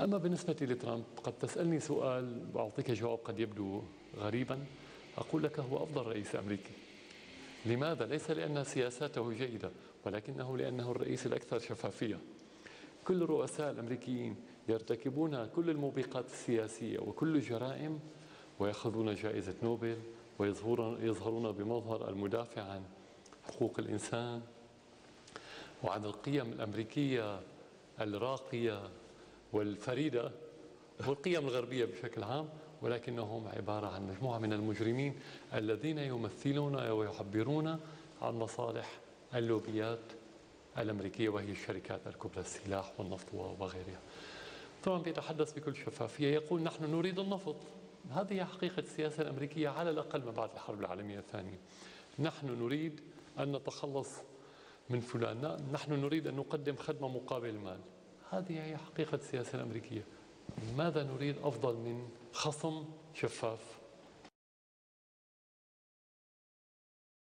أما بالنسبة لترامب قد تسألني سؤال وأعطيك جواب قد يبدو غريبا. أقول لك هو أفضل رئيس أمريكي. لماذا؟ ليس لأن سياساته جيدة ولكنه لأنه الرئيس الأكثر شفافية. كل الرؤساء الأمريكيين يرتكبون كل الموبقات السياسية وكل الجرائم ويأخذون جائزة نوبل ويظهرون بمظهر المدافع عن حقوق الإنسان وعن القيم الأمريكية الراقية والفريدة والقيم الغربية بشكل عام ولكنهم عبارة عن مجموعة من المجرمين الذين يمثلون ويعبرون عن مصالح اللوبيات الأمريكية وهي الشركات الكبرى السلاح والنفط وغيرها. ترامب يتحدث بكل شفافية يقول نحن نريد النفط. هذه حقيقة السياسة الأمريكية على الأقل ما بعد الحرب العالمية الثانية. نحن نريد أن نتخلص من فلان نحن نريد أن نقدم خدمة مقابل المال. هذه هي حقيقة السياسة الأمريكية. ماذا نريد أفضل من خصم شفاف؟